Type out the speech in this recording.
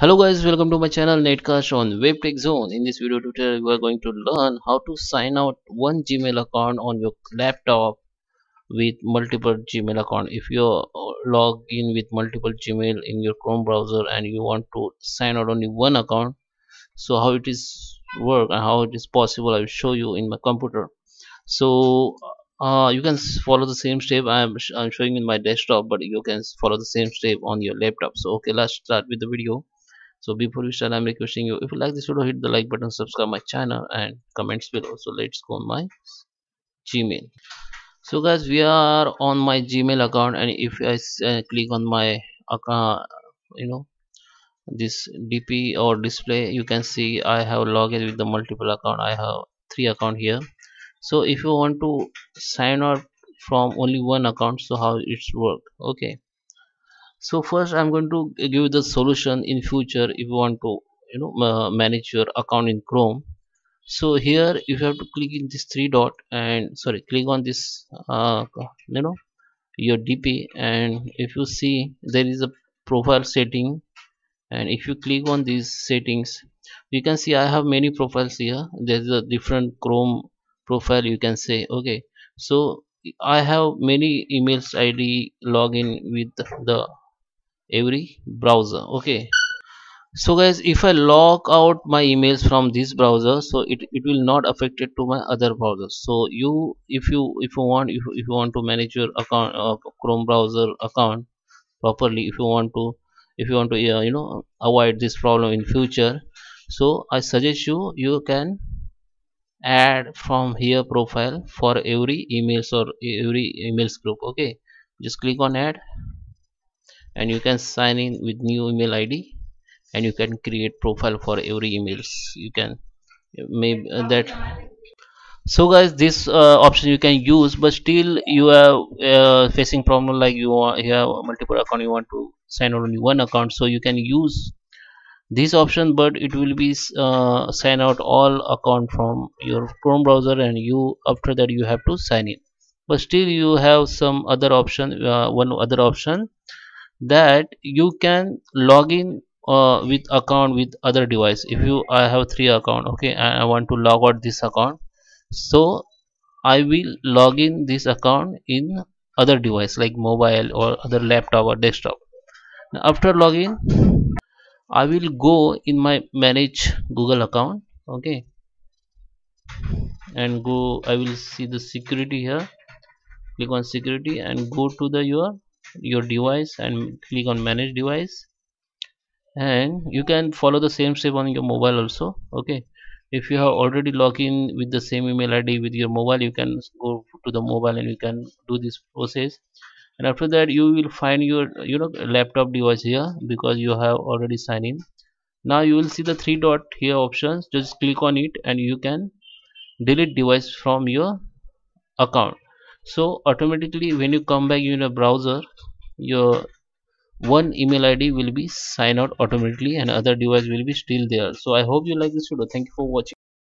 hello guys welcome to my channel netcast on webtech zone. In this video tutorial we are going to learn how to sign out one gmail account on your laptop with multiple gmail account. If you log in with multiple gmail in your chrome browser and you want to sign out only one account so how it is work and how it is possible i will show you in my computer. So uh, you can follow the same step I'm, I'm showing in my desktop but you can follow the same step on your laptop. So okay let's start with the video so before we start i'm requesting you if you like this video hit the like button subscribe my channel and comments below. So let's go on my gmail. So guys we are on my gmail account and if i uh, click on my account you know this dp or display you can see i have logged with the multiple account. I have three account here. So if you want to sign out from only one account so how it's work? Okay so first i'm going to give the solution in future if you want to you know manage your account in chrome. So here you have to click in this three dot and sorry click on this uh, you know your dp and if you see there is a profile setting. And if you click on these settings you can see i have many profiles here. There's a different chrome profile you can say okay. So i have many emails id login with the every browser. Okay. So guys if i log out my emails from this browser so it, it will not affect it to my other browsers. So you if you if you want if, if you want to manage your account uh, chrome browser account properly if you want to if you want to uh, you know avoid this problem in future so i suggest you you can add from here profile for every emails or every emails group. Okay. Just click on add and you can sign in with new email id and you can create profile for every emails you can. Maybe uh, that so guys this uh, option you can use but still you are uh, facing problem like you, want, you have multiple account you want to sign out only one account. So you can use this option but it will be uh, sign out all account from your chrome browser and you after that you have to sign in. But still you have some other option uh, one other option that you can log in uh, with account with other device. If you i have three account okay and i want to log out this account so i will log in this account in other device like mobile or other laptop or desktop. Now after login i will go in my manage google account okay and go i will see the security here. Click on security and go to the your your device and click on manage device. And you can follow the same step on your mobile also okay? If you have already logged in with the same email id with your mobile you can go to the mobile and you can do this process. And after that you will find your you know laptop device here because you have already signed in. Now you will see the three dot here options. Just click on it and you can delete device from your account so automatically when you come back in a browser your one email id will be sign out automatically and other device will be still there. So i hope you like this video. Thank you for watching